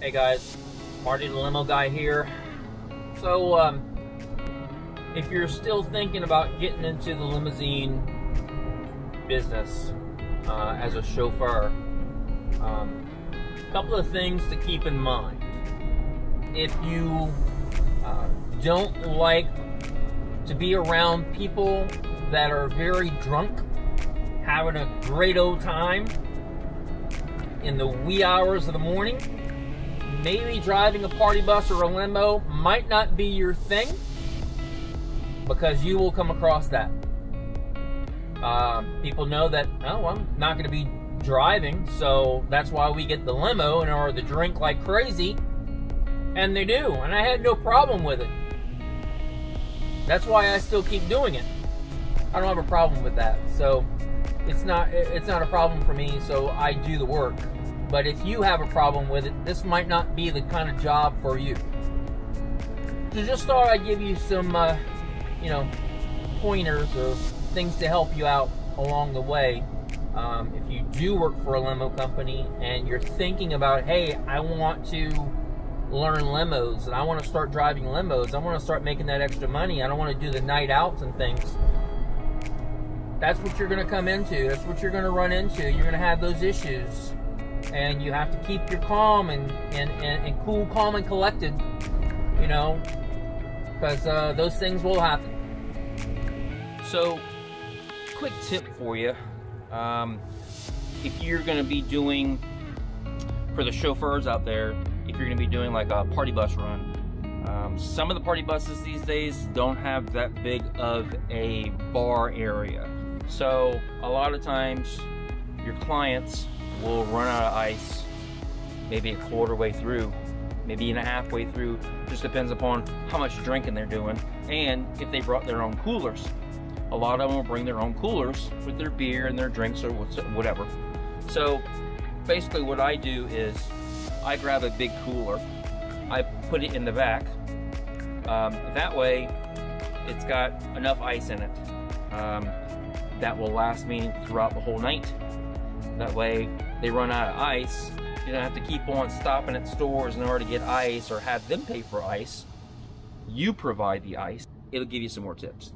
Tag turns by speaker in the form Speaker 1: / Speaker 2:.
Speaker 1: Hey guys, Marty the Limo Guy here. So, um, if you're still thinking about getting into the limousine business uh, as a chauffeur, a um, couple of things to keep in mind. If you uh, don't like to be around people that are very drunk, having a great old time in the wee hours of the morning, maybe driving a party bus or a limo might not be your thing because you will come across that. Uh, people know that, oh, I'm not going to be driving, so that's why we get the limo and or the drink like crazy. And they do, and I had no problem with it. That's why I still keep doing it. I don't have a problem with that. So it's not it's not a problem for me, so I do the work. But if you have a problem with it, this might not be the kind of job for you. So just thought I'd give you some, uh, you know, pointers of things to help you out along the way. Um, if you do work for a limo company and you're thinking about, hey, I want to learn limos and I want to start driving limos, I want to start making that extra money, I don't want to do the night outs and things. That's what you're going to come into. That's what you're going to run into. You're going to have those issues and you have to keep your calm and, and, and, and cool, calm, and collected, you know, because uh, those things will happen. So, quick tip for you. Um, if you're going to be doing, for the chauffeurs out there, if you're going to be doing like a party bus run, um, some of the party buses these days don't have that big of a bar area. So, a lot of times, your clients will run out of ice maybe a quarter way through, maybe even a halfway through. Just depends upon how much drinking they're doing and if they brought their own coolers. A lot of them will bring their own coolers with their beer and their drinks or whatever. So basically what I do is I grab a big cooler, I put it in the back. Um, that way it's got enough ice in it um, that will last me throughout the whole night. That way they run out of ice, you don't have to keep on stopping at stores in order to get ice or have them pay for ice. You provide the ice. It'll give you some more tips.